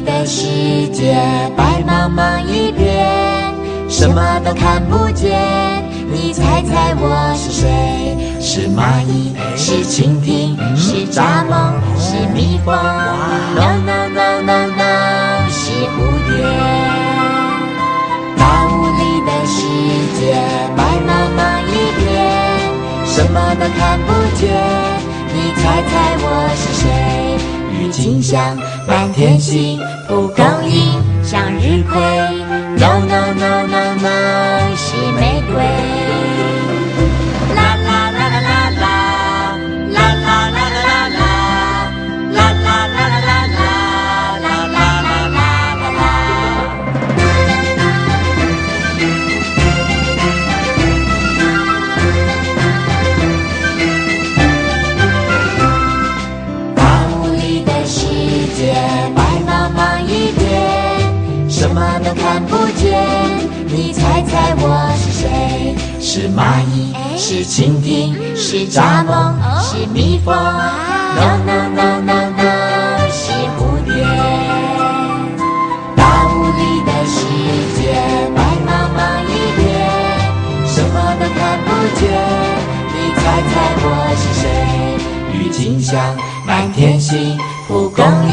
的世界白茫茫一片，什么都看不见。你猜猜我是谁？是蚂蚁，是蜻蜓，是蚱蜢，是蜜蜂。no no no no no 是蝴蝶。大雾里的世界白茫茫一片，什么都看不见。你猜猜我。金香，满天星，蒲公英，向日葵。No no no no no，是玫瑰。什么都看不见。你猜猜我是谁？是蚂蚁，是蜻蜓，是蚱蜢，是蜜蜂。No no no no no，是蝴蝶。大雾里的世界，白茫茫一片，什么都看不见。你猜猜我是谁？郁金香，满天星，蒲公英，